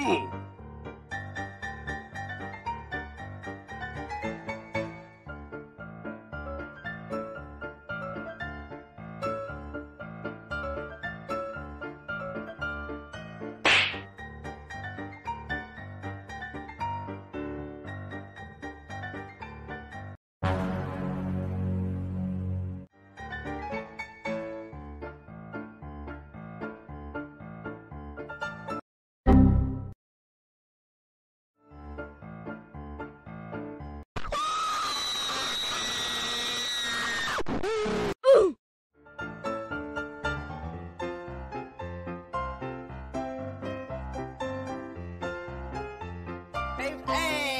Ooh. Hey!